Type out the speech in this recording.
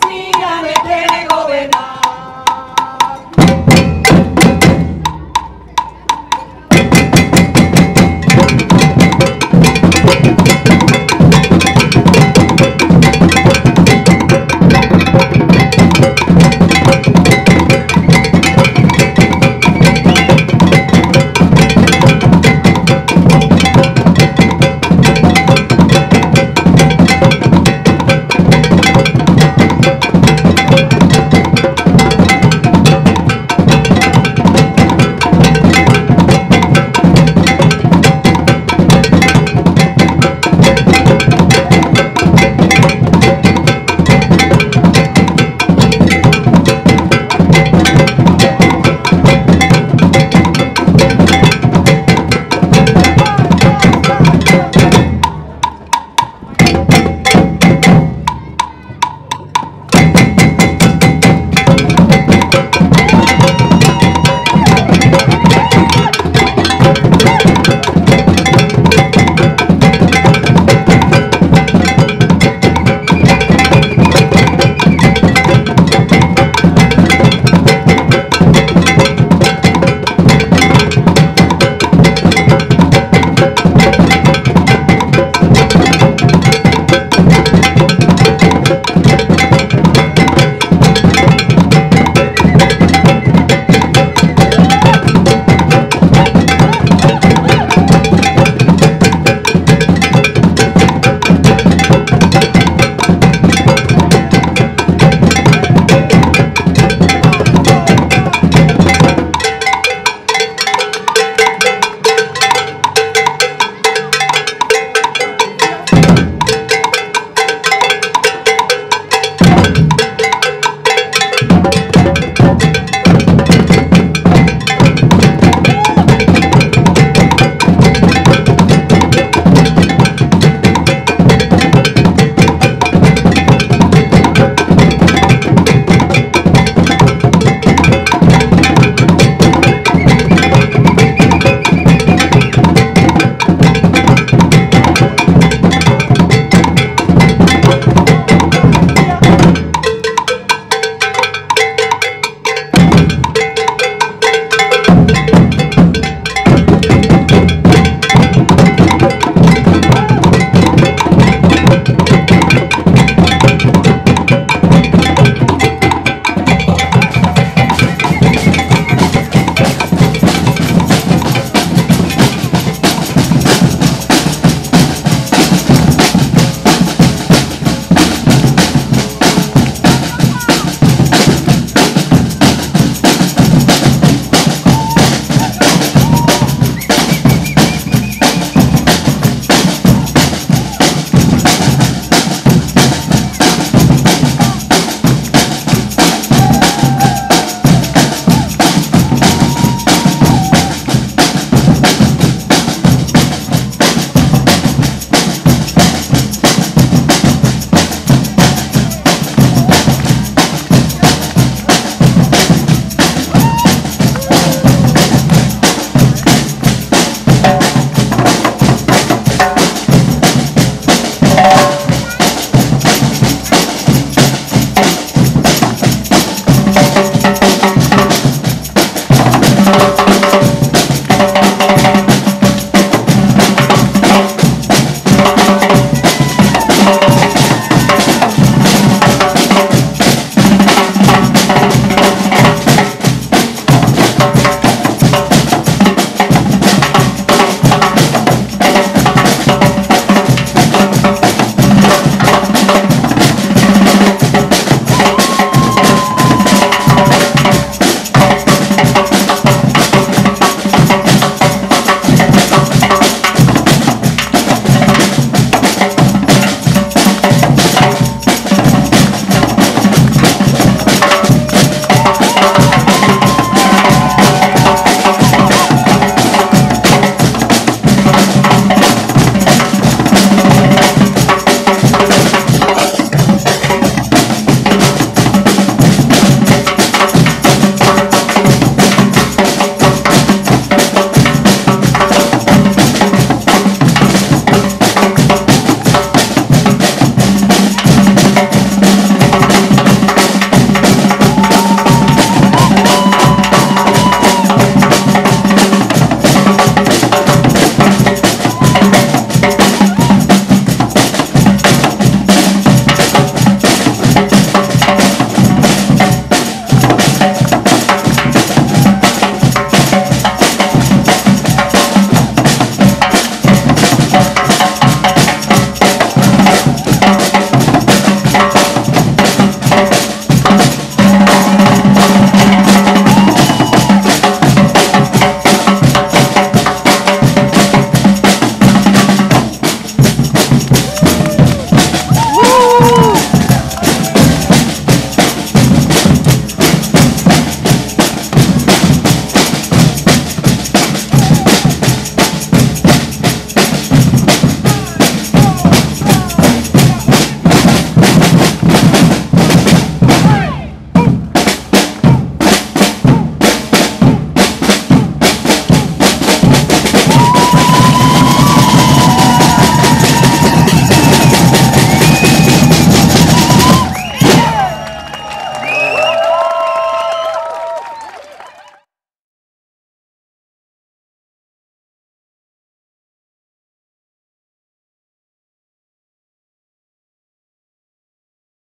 praise me.